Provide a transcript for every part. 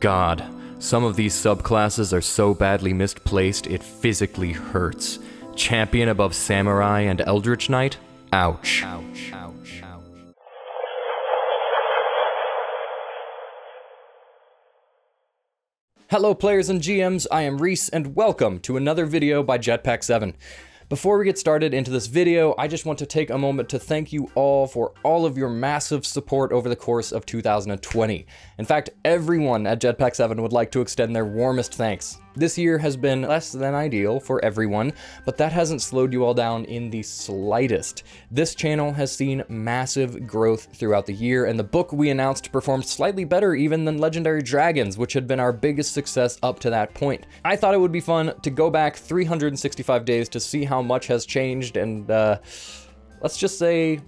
God, some of these subclasses are so badly misplaced it physically hurts. Champion above Samurai and Eldritch Knight? Ouch. Ouch. Ouch. Ouch. Hello players and GMs, I am Reese and welcome to another video by Jetpack 7. Before we get started into this video, I just want to take a moment to thank you all for all of your massive support over the course of 2020. In fact, everyone at Jetpack 7 would like to extend their warmest thanks. This year has been less than ideal for everyone, but that hasn't slowed you all down in the slightest. This channel has seen massive growth throughout the year, and the book we announced performed slightly better even than Legendary Dragons, which had been our biggest success up to that point. I thought it would be fun to go back 365 days to see how much has changed, and uh, let's just say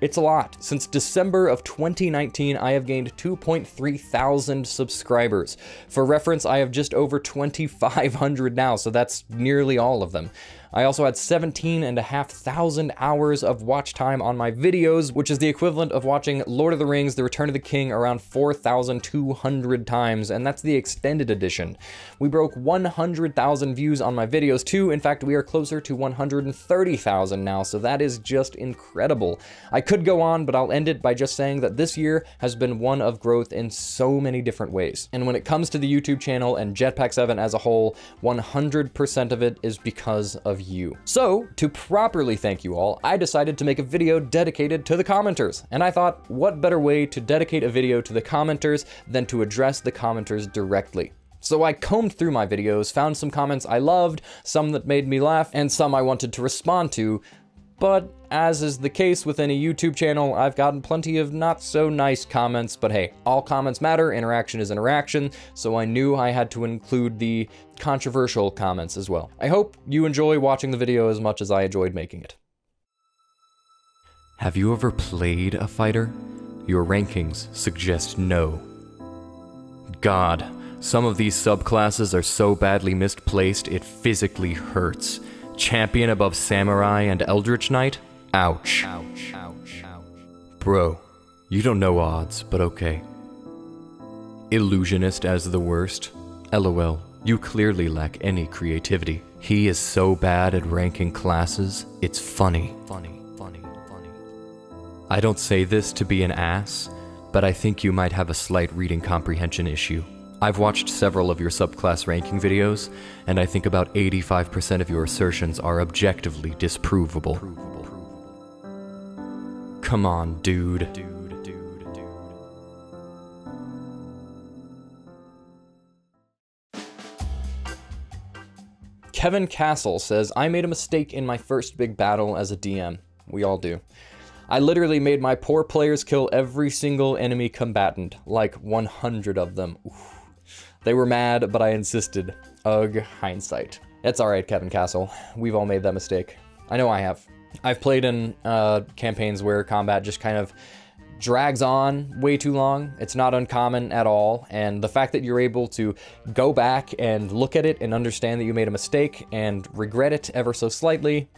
it's a lot. Since December of 2019, I have gained 2.3 thousand subscribers. For reference, I have just over 2,500 now, so that's nearly all of them. I also had 17 and a half thousand hours of watch time on my videos, which is the equivalent of watching Lord of the Rings The Return of the King around 4,200 times, and that's the extended edition. We broke 100,000 views on my videos too. In fact, we are closer to 130,000 now, so that is just incredible. I could go on, but I'll end it by just saying that this year has been one of growth in so many different ways. And when it comes to the YouTube channel and Jetpack 7 as a whole, 100% of it is because of you. So, to properly thank you all, I decided to make a video dedicated to the commenters. And I thought, what better way to dedicate a video to the commenters than to address the commenters directly? So I combed through my videos, found some comments I loved, some that made me laugh, and some I wanted to respond to, but as is the case with any YouTube channel, I've gotten plenty of not so nice comments, but hey, all comments matter, interaction is interaction, so I knew I had to include the controversial comments as well. I hope you enjoy watching the video as much as I enjoyed making it. Have you ever played a fighter? Your rankings suggest no. God, some of these subclasses are so badly misplaced it physically hurts. Champion above Samurai and Eldritch Knight? Ouch. Ouch. Ouch. Bro, you don't know odds, but okay. Illusionist as the worst? LOL, you clearly lack any creativity. He is so bad at ranking classes, it's funny. Funny, funny, funny. I don't say this to be an ass, but I think you might have a slight reading comprehension issue. I've watched several of your subclass ranking videos, and I think about 85% of your assertions are objectively disprovable. Come on, dude. Kevin Castle says, I made a mistake in my first big battle as a DM. We all do. I literally made my poor players kill every single enemy combatant, like 100 of them. Oof. They were mad, but I insisted. Ugh, hindsight. It's alright, Kevin Castle. We've all made that mistake. I know I have. I've played in uh, campaigns where combat just kind of drags on way too long. It's not uncommon at all. And the fact that you're able to go back and look at it and understand that you made a mistake and regret it ever so slightly,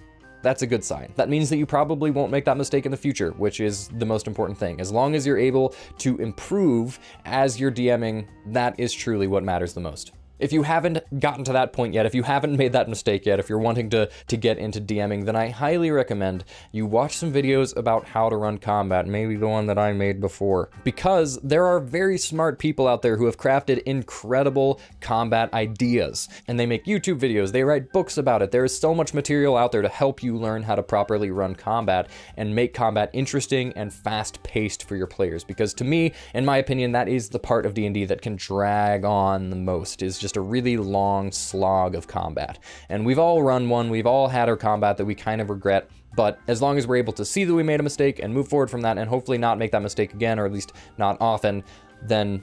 that's a good sign. That means that you probably won't make that mistake in the future, which is the most important thing. As long as you're able to improve as you're DMing, that is truly what matters the most. If you haven't gotten to that point yet, if you haven't made that mistake yet, if you're wanting to, to get into DMing, then I highly recommend you watch some videos about how to run combat, maybe the one that I made before, because there are very smart people out there who have crafted incredible combat ideas, and they make YouTube videos, they write books about it. There is so much material out there to help you learn how to properly run combat and make combat interesting and fast-paced for your players, because to me, in my opinion, that is the part of D&D that can drag on the most, is just just a really long slog of combat. And we've all run one, we've all had our combat that we kind of regret, but as long as we're able to see that we made a mistake and move forward from that and hopefully not make that mistake again, or at least not often, then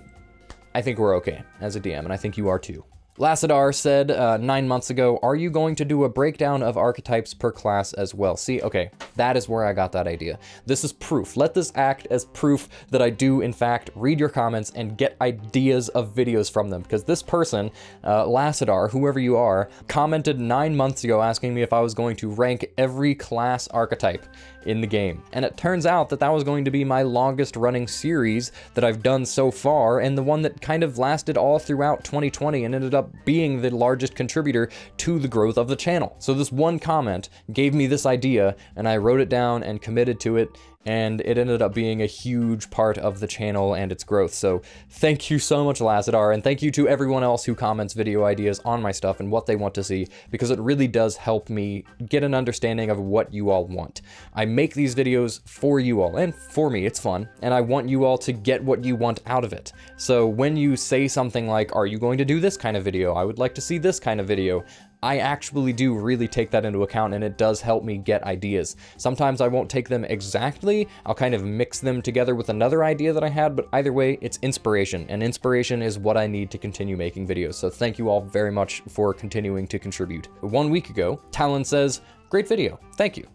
I think we're okay as a DM, and I think you are too. Lassadar said uh, nine months ago, Are you going to do a breakdown of archetypes per class as well? See, okay, that is where I got that idea. This is proof. Let this act as proof that I do, in fact, read your comments and get ideas of videos from them. Because this person, uh, Lassadar, whoever you are, commented nine months ago asking me if I was going to rank every class archetype in the game. And it turns out that that was going to be my longest running series that I've done so far, and the one that kind of lasted all throughout 2020 and ended up being the largest contributor to the growth of the channel. So this one comment gave me this idea, and I wrote it down and committed to it, and it ended up being a huge part of the channel and its growth. So thank you so much, Lassadar, and thank you to everyone else who comments video ideas on my stuff and what they want to see, because it really does help me get an understanding of what you all want. I make these videos for you all, and for me, it's fun, and I want you all to get what you want out of it. So when you say something like, are you going to do this kind of video? I would like to see this kind of video. I actually do really take that into account and it does help me get ideas. Sometimes I won't take them exactly, I'll kind of mix them together with another idea that I had, but either way, it's inspiration, and inspiration is what I need to continue making videos. So thank you all very much for continuing to contribute. One week ago, Talon says, great video, thank you.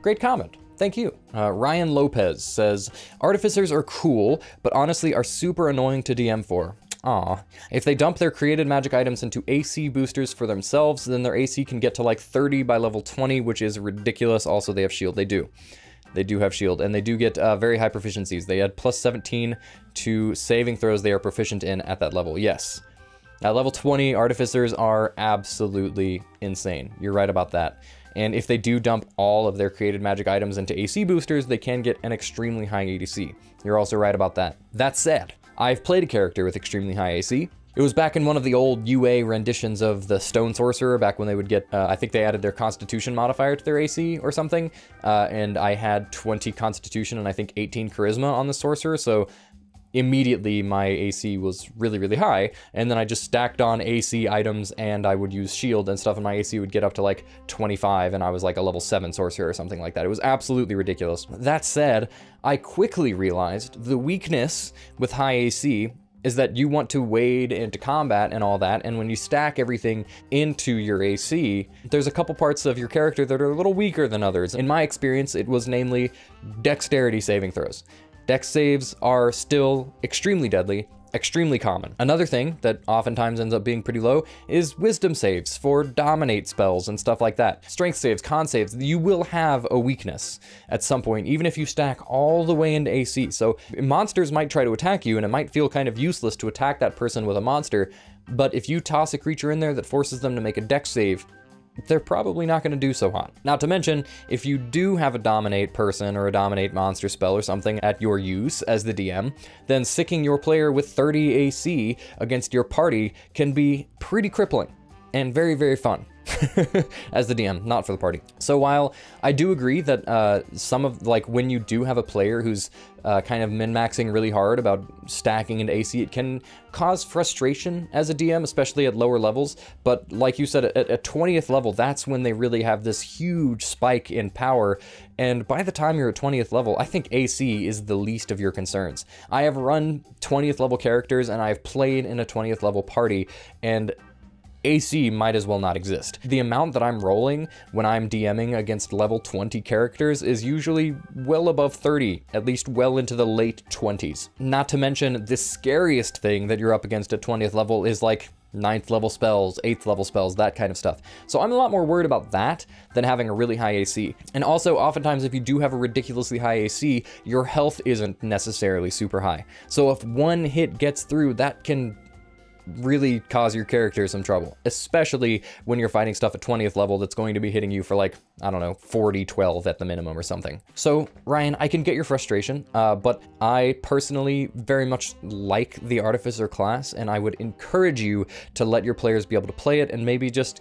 Great comment. Thank you. Uh, Ryan Lopez says, Artificers are cool, but honestly are super annoying to DM for. Aw. If they dump their created magic items into AC boosters for themselves, then their AC can get to like 30 by level 20, which is ridiculous. Also, they have shield. They do. They do have shield, and they do get uh, very high proficiencies. They add plus 17 to saving throws they are proficient in at that level. Yes. At level 20, artificers are absolutely insane. You're right about that. And if they do dump all of their created magic items into AC boosters, they can get an extremely high ADC. You're also right about that. That said, I've played a character with extremely high AC. It was back in one of the old UA renditions of the Stone Sorcerer, back when they would get, uh, I think they added their Constitution modifier to their AC or something, uh, and I had 20 Constitution and I think 18 Charisma on the Sorcerer, so immediately my AC was really, really high. And then I just stacked on AC items and I would use shield and stuff and my AC would get up to like 25 and I was like a level 7 sorcerer or something like that. It was absolutely ridiculous. That said, I quickly realized the weakness with high AC is that you want to wade into combat and all that, and when you stack everything into your AC, there's a couple parts of your character that are a little weaker than others. In my experience, it was namely dexterity saving throws. Dex saves are still extremely deadly, extremely common. Another thing that oftentimes ends up being pretty low is wisdom saves for dominate spells and stuff like that. Strength saves, con saves, you will have a weakness at some point, even if you stack all the way into AC. So monsters might try to attack you and it might feel kind of useless to attack that person with a monster, but if you toss a creature in there that forces them to make a dex save, they're probably not going to do so hot. Not to mention, if you do have a dominate person or a dominate monster spell or something at your use as the DM, then sicking your player with 30 AC against your party can be pretty crippling and very, very fun. as the DM, not for the party. So while I do agree that uh, some of, like, when you do have a player who's uh, kind of min-maxing really hard about stacking into AC, it can cause frustration as a DM, especially at lower levels. But like you said, at, at 20th level, that's when they really have this huge spike in power. And by the time you're at 20th level, I think AC is the least of your concerns. I have run 20th level characters and I've played in a 20th level party, and AC might as well not exist. The amount that I'm rolling when I'm DMing against level 20 characters is usually well above 30, at least well into the late 20s. Not to mention, the scariest thing that you're up against at 20th level is like ninth level spells, eighth level spells, that kind of stuff. So I'm a lot more worried about that than having a really high AC. And also, oftentimes, if you do have a ridiculously high AC, your health isn't necessarily super high. So if one hit gets through, that can really cause your character some trouble, especially when you're fighting stuff at 20th level that's going to be hitting you for like, I don't know, 40, 12 at the minimum or something. So Ryan, I can get your frustration, uh, but I personally very much like the Artificer class and I would encourage you to let your players be able to play it and maybe just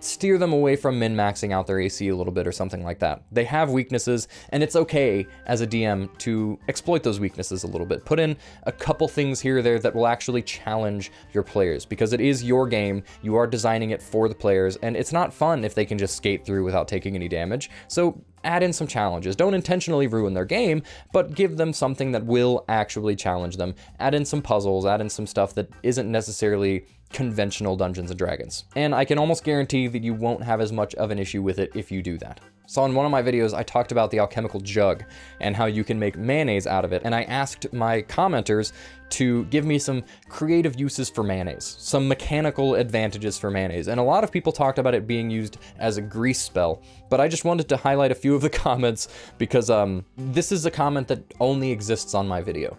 steer them away from min-maxing out their AC a little bit or something like that. They have weaknesses, and it's okay as a DM to exploit those weaknesses a little bit. Put in a couple things here or there that will actually challenge your players, because it is your game, you are designing it for the players, and it's not fun if they can just skate through without taking any damage. So add in some challenges. Don't intentionally ruin their game, but give them something that will actually challenge them. Add in some puzzles, add in some stuff that isn't necessarily conventional Dungeons and Dragons. And I can almost guarantee that you won't have as much of an issue with it if you do that. So in one of my videos, I talked about the alchemical jug and how you can make mayonnaise out of it. And I asked my commenters to give me some creative uses for mayonnaise, some mechanical advantages for mayonnaise. And a lot of people talked about it being used as a grease spell, but I just wanted to highlight a few of the comments because um, this is a comment that only exists on my video.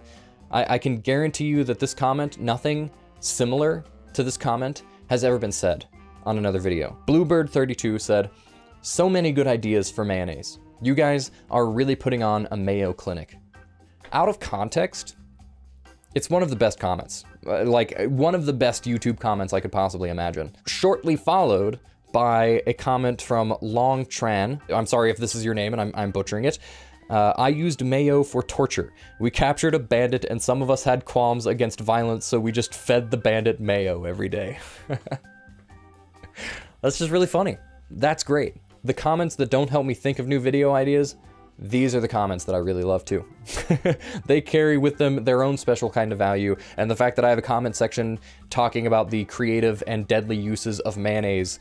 I, I can guarantee you that this comment, nothing similar to this comment has ever been said on another video. Bluebird32 said, so many good ideas for mayonnaise. You guys are really putting on a mayo clinic. Out of context, it's one of the best comments. Uh, like, one of the best YouTube comments I could possibly imagine. Shortly followed by a comment from Long Tran. I'm sorry if this is your name and I'm, I'm butchering it. Uh, I used mayo for torture. We captured a bandit and some of us had qualms against violence, so we just fed the bandit mayo every day. That's just really funny. That's great. The comments that don't help me think of new video ideas, these are the comments that I really love too. they carry with them their own special kind of value, and the fact that I have a comment section talking about the creative and deadly uses of mayonnaise,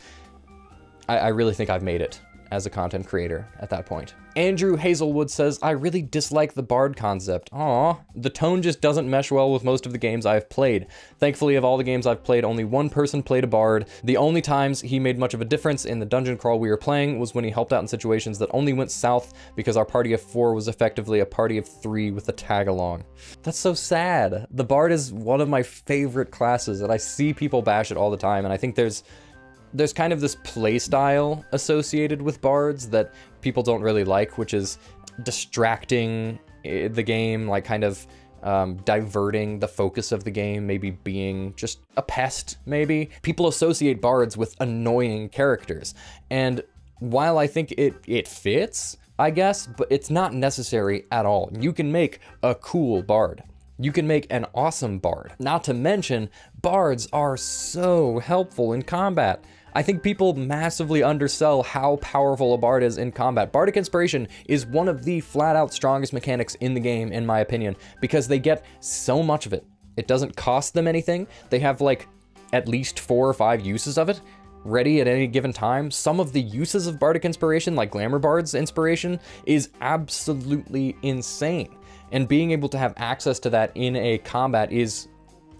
I, I really think I've made it as a content creator at that point. Andrew Hazelwood says, I really dislike the Bard concept. Aw, the tone just doesn't mesh well with most of the games I've played. Thankfully, of all the games I've played, only one person played a Bard. The only times he made much of a difference in the dungeon crawl we were playing was when he helped out in situations that only went south because our party of four was effectively a party of three with a tag along. That's so sad. The Bard is one of my favorite classes, and I see people bash it all the time, and I think there's there's kind of this playstyle associated with bards that people don't really like, which is distracting eh, the game, like kind of um, diverting the focus of the game, maybe being just a pest, maybe. People associate bards with annoying characters. And while I think it, it fits, I guess, but it's not necessary at all. You can make a cool bard. You can make an awesome bard. Not to mention, bards are so helpful in combat. I think people massively undersell how powerful a bard is in combat. Bardic Inspiration is one of the flat out strongest mechanics in the game, in my opinion, because they get so much of it. It doesn't cost them anything. They have like at least four or five uses of it ready at any given time. Some of the uses of Bardic Inspiration, like Glamour Bard's Inspiration, is absolutely insane. And being able to have access to that in a combat is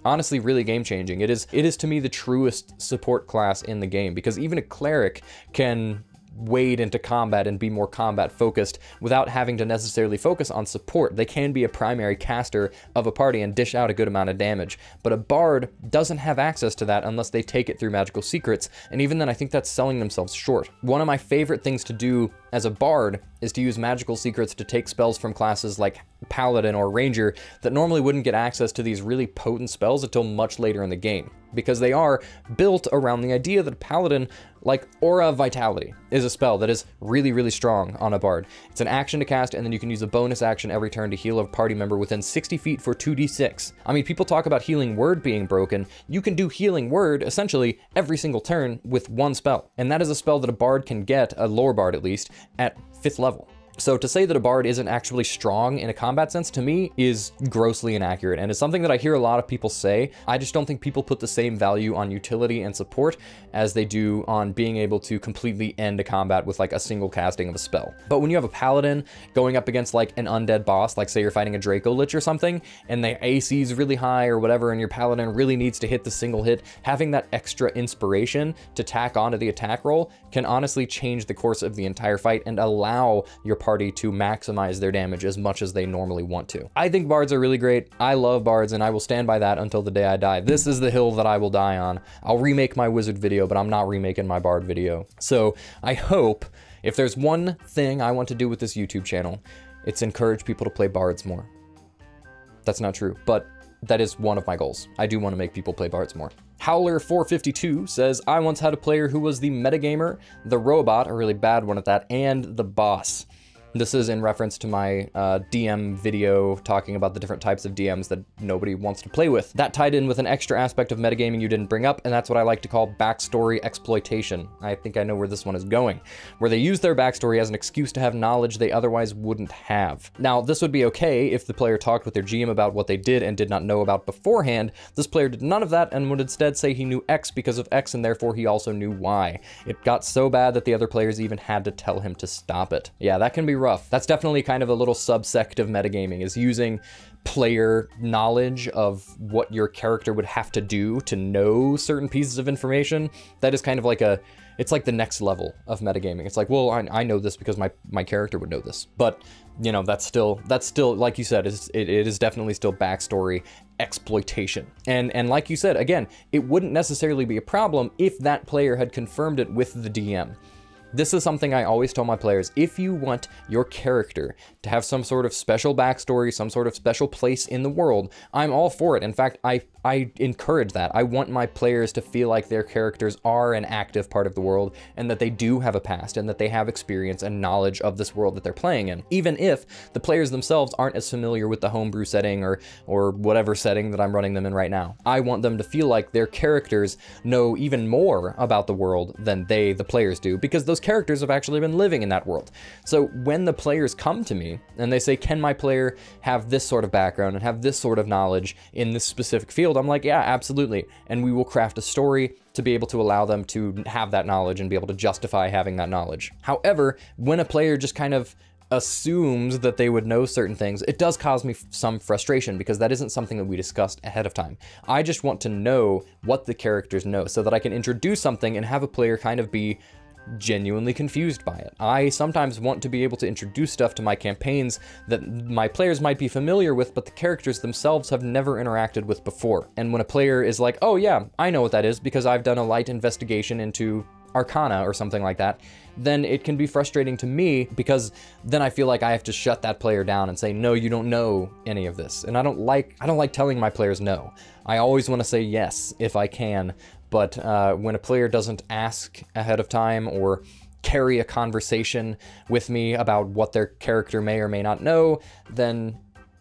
honestly really game changing. It is it is to me the truest support class in the game because even a cleric can wade into combat and be more combat focused without having to necessarily focus on support. They can be a primary caster of a party and dish out a good amount of damage, but a bard doesn't have access to that unless they take it through magical secrets, and even then I think that's selling themselves short. One of my favorite things to do as a bard is to use magical secrets to take spells from classes like paladin or ranger that normally wouldn't get access to these really potent spells until much later in the game because they are built around the idea that paladin, like Aura Vitality, is a spell that is really, really strong on a bard. It's an action to cast, and then you can use a bonus action every turn to heal a party member within 60 feet for 2d6. I mean, people talk about healing word being broken. You can do healing word, essentially, every single turn with one spell. And that is a spell that a bard can get, a lore bard at least, at 5th level. So to say that a bard isn't actually strong in a combat sense to me is grossly inaccurate and it's something that I hear a lot of people say. I just don't think people put the same value on utility and support as they do on being able to completely end a combat with like a single casting of a spell. But when you have a paladin going up against like an undead boss, like say you're fighting a Dracolich or something, and the AC is really high or whatever, and your paladin really needs to hit the single hit, having that extra inspiration to tack onto the attack roll can honestly change the course of the entire fight and allow your party to maximize their damage as much as they normally want to. I think bards are really great. I love bards and I will stand by that until the day I die. This is the hill that I will die on. I'll remake my wizard video, but I'm not remaking my bard video. So I hope if there's one thing I want to do with this YouTube channel, it's encourage people to play bards more. That's not true, but that is one of my goals. I do want to make people play bards more. Howler452 says, I once had a player who was the metagamer, the robot, a really bad one at that, and the boss. This is in reference to my uh, DM video talking about the different types of DMs that nobody wants to play with. That tied in with an extra aspect of metagaming you didn't bring up, and that's what I like to call backstory exploitation. I think I know where this one is going, where they use their backstory as an excuse to have knowledge they otherwise wouldn't have. Now, this would be okay if the player talked with their GM about what they did and did not know about beforehand. This player did none of that and would instead say he knew X because of X and therefore he also knew Y. It got so bad that the other players even had to tell him to stop it. Yeah, that can be rough. That's definitely kind of a little subsect of metagaming, is using player knowledge of what your character would have to do to know certain pieces of information. That is kind of like a it's like the next level of metagaming. It's like, well, I, I know this because my, my character would know this. But, you know, that's still, that's still, like you said, it, it is definitely still backstory exploitation. And, and like you said, again, it wouldn't necessarily be a problem if that player had confirmed it with the DM. This is something I always tell my players. If you want your character to have some sort of special backstory, some sort of special place in the world, I'm all for it. In fact, I, I encourage that. I want my players to feel like their characters are an active part of the world and that they do have a past and that they have experience and knowledge of this world that they're playing in. Even if the players themselves aren't as familiar with the homebrew setting or, or whatever setting that I'm running them in right now. I want them to feel like their characters know even more about the world than they, the players, do because those characters have actually been living in that world. So when the players come to me and they say, can my player have this sort of background and have this sort of knowledge in this specific field? I'm like, yeah, absolutely. And we will craft a story to be able to allow them to have that knowledge and be able to justify having that knowledge. However, when a player just kind of assumes that they would know certain things, it does cause me some frustration because that isn't something that we discussed ahead of time. I just want to know what the characters know so that I can introduce something and have a player kind of be genuinely confused by it. I sometimes want to be able to introduce stuff to my campaigns that my players might be familiar with, but the characters themselves have never interacted with before. And when a player is like, oh yeah, I know what that is because I've done a light investigation into Arcana or something like that, then it can be frustrating to me because then I feel like I have to shut that player down and say, no, you don't know any of this. And I don't like, I don't like telling my players no. I always want to say yes if I can, but uh, when a player doesn't ask ahead of time or carry a conversation with me about what their character may or may not know, then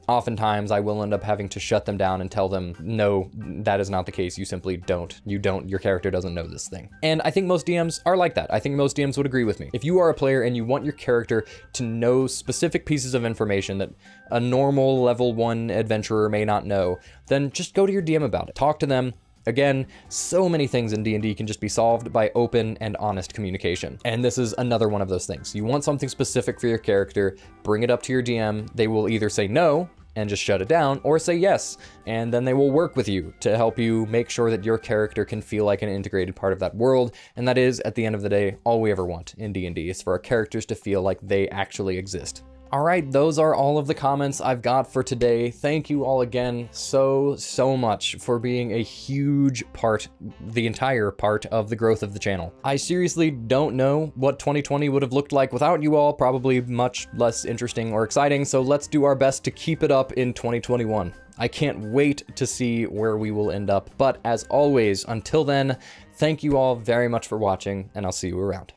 oftentimes I will end up having to shut them down and tell them, no, that is not the case. You simply don't. You don't, your character doesn't know this thing. And I think most DMs are like that. I think most DMs would agree with me. If you are a player and you want your character to know specific pieces of information that a normal level one adventurer may not know, then just go to your DM about it. Talk to them, Again, so many things in D&D can just be solved by open and honest communication. And this is another one of those things. You want something specific for your character, bring it up to your DM. They will either say no, and just shut it down, or say yes, and then they will work with you to help you make sure that your character can feel like an integrated part of that world, and that is, at the end of the day, all we ever want in D&D, is for our characters to feel like they actually exist. All right, those are all of the comments I've got for today. Thank you all again so, so much for being a huge part, the entire part of the growth of the channel. I seriously don't know what 2020 would have looked like without you all, probably much less interesting or exciting, so let's do our best to keep it up in 2021. I can't wait to see where we will end up, but as always, until then, thank you all very much for watching, and I'll see you around.